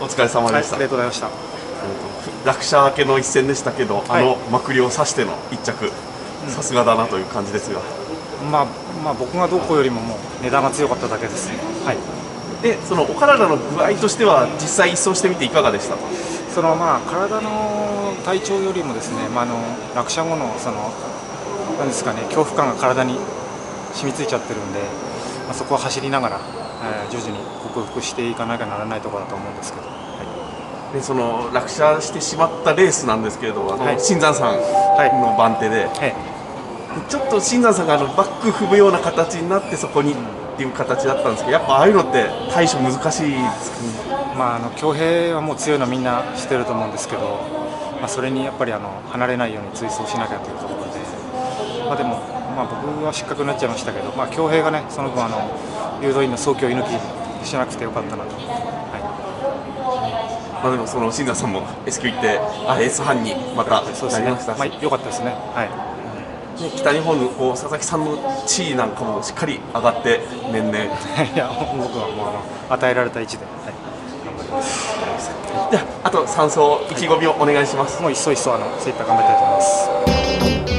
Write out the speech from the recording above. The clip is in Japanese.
お疲れ様でした、はい、ありがとうございました。落車明けの一戦でしたけど、はい。あのまくりを刺しての一着。さすがだなという感じですが。まあまあ僕がどうこうよりももう値段が強かっただけですね。はい。でそのお体の具合としては実際一掃してみていかがでしたか？そのまあ体の体調よりもですね、まあ、あの落車後のそのなんですかね恐怖感が体に染みついちゃってるんで、まあ、そこは走りながら、えー徐々に克服していかなきゃならないところだと思うんですけど、はでその落車してしまったレースなんですけれどあの、はい。新山さんの番手で、い。はい。ちょっと新山さんがあのバック踏むような形になってそこにっていう形だったんですけどやっぱああいうのって対処難しいですかね？まあ、あの強兵はもう強いのみんな知ってると思うんですけど、まあ、それにやっぱりあの離れないように追走しなきゃというところで、まあ、でも、まあ、僕は失格になっちゃいましたけど、まあ、強兵がねその分あの誘導員の早期を射抜きしなくてよかったなと、はまあでもその新山さんも S 級行ってあエース班にまたい、そうですね。まあ、よかったですね。はい。ね北日本のこう佐々木さんの地位なんかもしっかり上がって年々。い。や僕はもうあの与えられた位置で、はい、頑張ります。じゃああと3走意気込みをお願いします。もう一層一層あの精一杯頑張りたいと思います。